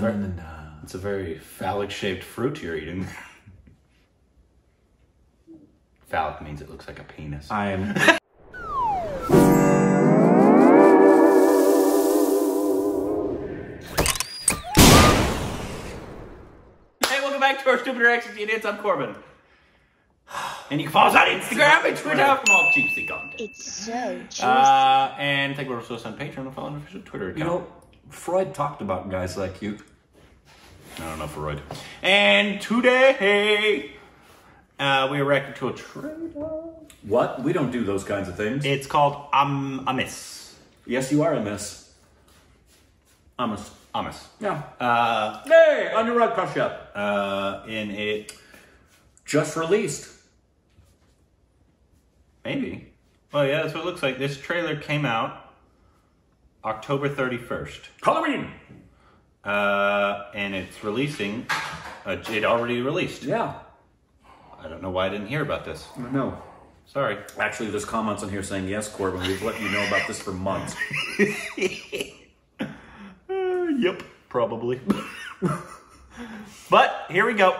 very, na, na, na. it's a very phallic shaped fruit you're eating. Phallic means it looks like a penis. I am. Hey, welcome back to our Stupid Reactions Idiots. I'm Korbin. And you can follow us on Instagram and Twitter for more juicy content. It's so juicy. Uh, and take a look at us on Patreon and follow our official Twitter account. You know, Freud talked about guys like you. I don't know Freud. And today, uh, we are reacting to a trailer. What? We don't do those kinds of things. It's called Um Aamis. yes, you are a miss. Amiss. Amiss. Yeah. Uh, Hey, Anurag Kashyap. uh, in it, Just released. maybe. Well, yeah, that's what it looks like. This trailer came out October 31st. Halloween. Uh, and it's releasing. Uh, it already released. Yeah. I don't know why I didn't hear about this. No. Sorry. Actually, there's comments on here saying, yes, Korbin, we've let you know about this for months. Uh, yep, probably. but here we go.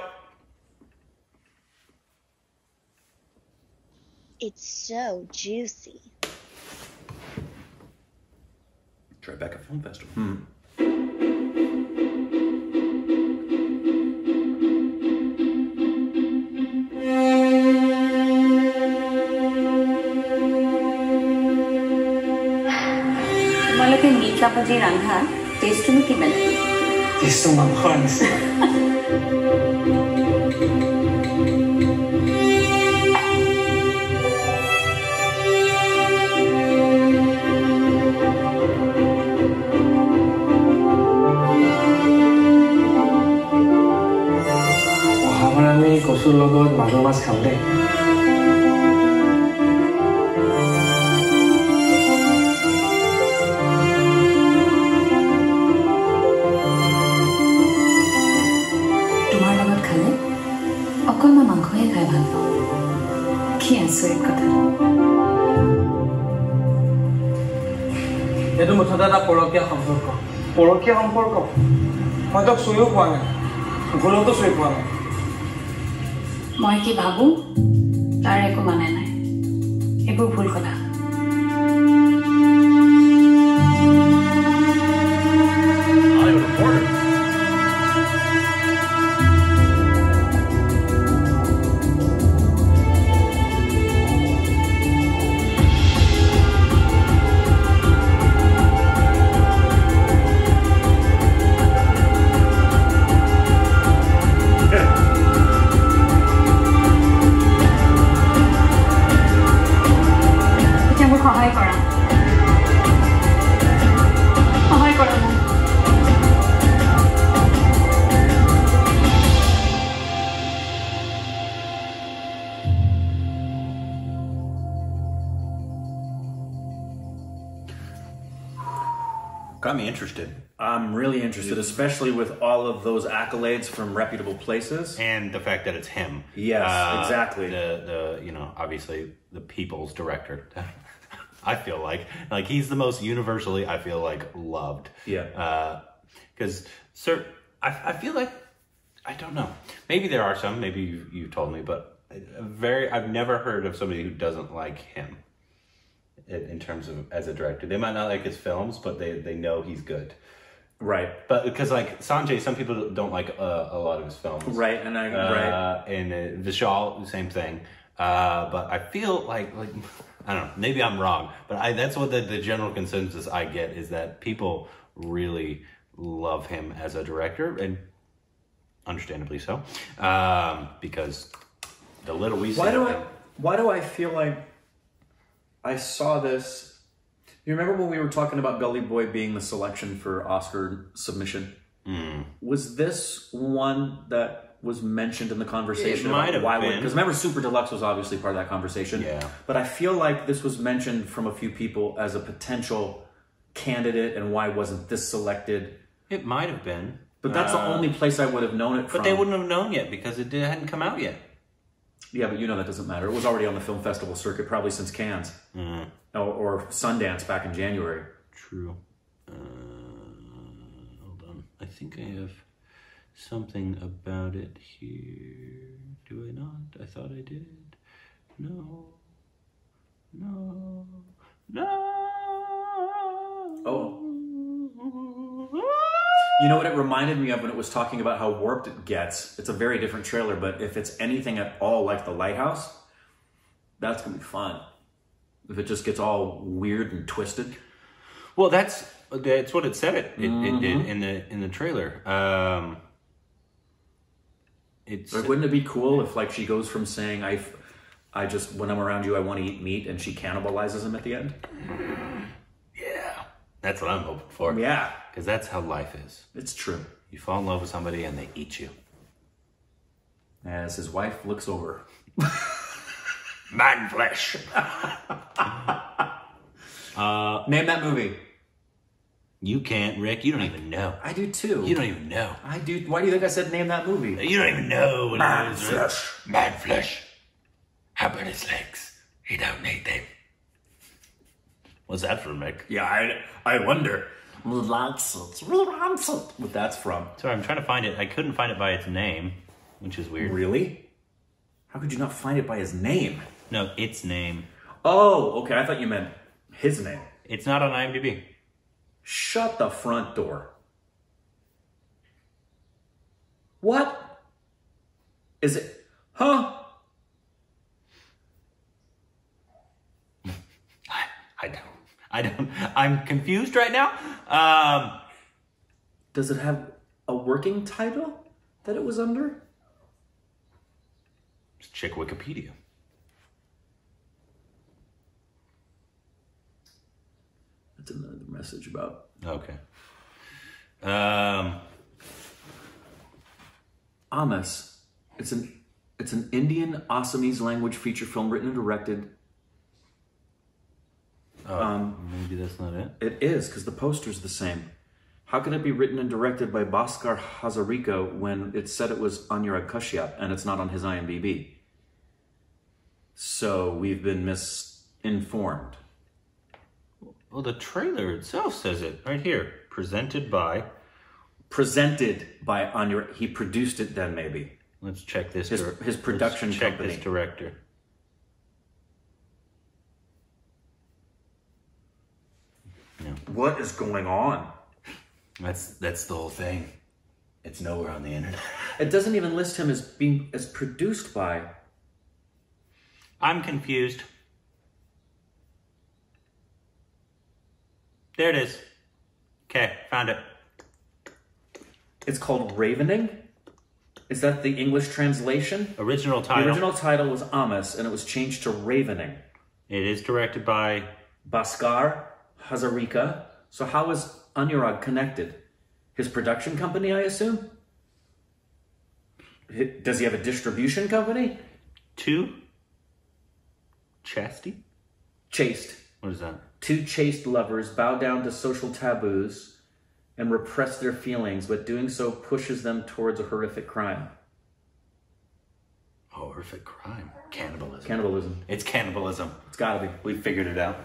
it's so juicy. Tribeca Film Festival. ভাজি ৰন্ধা টেষ্টটোনো কি বেলেগ টেষ্টটো মাংসৰ নিচিনা অহাবাৰ আমি কচুৰ লগত মাগুৰ মাছ খাম দেই। এইটো মুঠতে এটা পৰকীয়া সম্পৰ্ক। পৰকীয়া সম্পৰ্ক? মই তোক চুইও পোৱা নাই। ভুলতো চুই পোৱা নাই। মই কি ভাবোঁ? তাৰ একো মানে নাই। এইবোৰ ভুল কথা। Got me interested. I'm really interested, especially with all of those accolades from reputable places. And the fact that it's him. Uh, Yes, exactly. The, the, you know, obviously the people's director. I feel like, like he's the most universally, I feel like, loved. Yeah. Because, sir, I, I feel like, I don't know. Maybe there are some, maybe you, you told me, but very, I've never heard of somebody who doesn't like him in, in terms of as a director. They might not like his films, but they, they know he's good. Right. But because like Sanjay, some people don't like uh, a lot of his films. Right. And I, right. Uh, and uh, Vishal, the same thing. Uh, but I feel like like I don't know. Maybe I'm wrong, but I that's what the, the general consensus I get is that people really love him as a director, and understandably so, um, because the little we Why do I? him- Why do I feel like I saw this? You remember when we were talking about Gully Boy being the selection for Oscar submission? Hmm. Was this one that was mentioned in the conversation? It might have why been. Because remember, Super Deluxe was obviously part of that conversation. Yeah. But I feel like this was mentioned from a few people as a potential candidate, and why wasn't this selected? It might have been, But that's the Uh, only place I would have known it from. But they wouldn't have known yet because it hadn't come out yet. Yeah, but you know that doesn't matter. It was already on the film festival circuit probably since Cannes Mm-hmm. or, or Sundance back in January. True. Uh, hold on. I think I have something about it here. Do I not? I thought I did. No. No. No. Oh. You know what it reminded me of when it was talking about how warped it gets? It's a very different trailer, but if it's anything at all like The Lighthouse, that's going to be fun. If it just gets all weird and twisted. Well, that's that's what it said. It it, it did in the in the trailer. Um, it's Like, wouldn't it be cool if, like, she goes from saying, I, I just, when I'm around you, I want to eat meat, and she cannibalizes him at the end? That's what I'm hoping for. Yeah, because that's how life is. it's true. You fall in love with somebody and they eat you. As his wife looks over. Man flesh. Uh, name that movie. You can't, Rick. You don't even know. I do too. You don't even know. I do. Why do you think I said name that movie? You don't even know what Man it is. flesh. Man flesh. How about his legs? He don't need them. What's that from, Mick? Yeah, I, I wonder. Relaxed. Relaxed. What that's from. Sorry, I'm trying to find it. I couldn't find it by its name, which is weird. Really? How could you not find it by his name? No, its name. Oh, okay. I thought you meant his name. It's not on IMDb. Shut the front door. What? Is it? Huh? I, I don't. I don't. I'm confused right now. Um, Does it have a working title that it was under? let's check Wikipedia. That's another message about. Okay. Um, Aamis. It's an it's an Indian Assamese language feature film written and directed. Oh, um, maybe that's not it. It is because the poster's the same. How can it be written and directed by Bhaskar Hazarika when it said it was Anurag Kashyap and it's not on his IMDb? So we've been misinformed. Well, the trailer itself says it right here. Presented by. Presented by Anurag. He produced it then, maybe. Let's check this. His- dir- his production check company. this director. What is going on? That's that's the whole thing. It's nowhere on the internet. It doesn't even list him as being as produced by. I'm confused. There it is. Okay, found it. It's called Ravening. Is that the English translation? Original The title. original title was Aamis, and it was changed to Ravening. It is directed by. Bhaskar Hazarika. So how is Anurag connected? His production company, I assume. Does he have a distribution company? Two. Chastity. Chaste. What is that? Two chaste lovers bow down to social taboos and repress their feelings, but doing so pushes them towards a horrific crime. Horrific crime. Cannibalism. Cannibalism. it's cannibalism. It's gotta be. We figured it out.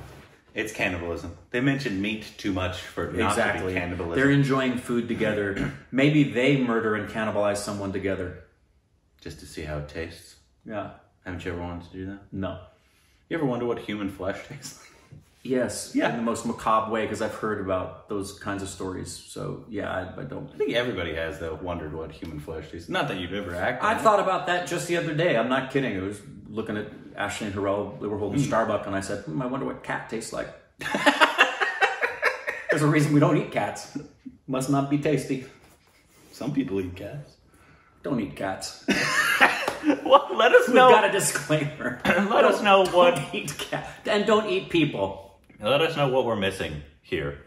It's cannibalism. They mentioned meat too much for not exactly. to be cannibalism. They're enjoying food together. Maybe they murder and cannibalize someone together. Just to see how it tastes. Yeah. Haven't you ever wanted to do that? No. You ever wonder what human flesh tastes like? Yes. Yeah. In the most macabre way, because I've heard about those kinds of stories. So yeah, I, I don't. I think everybody has though wondered what human flesh tastes. Not that you've ever acted. I thought about that just the other day. I'm not kidding. I was looking at Ashley and Harrell. They were holding Starbucks, and I said, hmm, "I wonder what cat tastes like." There's a reason we don't eat cats. Must not be tasty. some people eat cats. Don't eat cats. Well, let us We've know. got a disclaimer. let us know what. Don't eat cat and don't eat people. Let us know what we're missing here.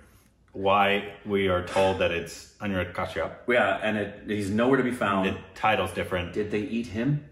Why we are told that it's Anurag Kashyap. Yeah, and it, he's nowhere to be found. The title's different. Did they eat him?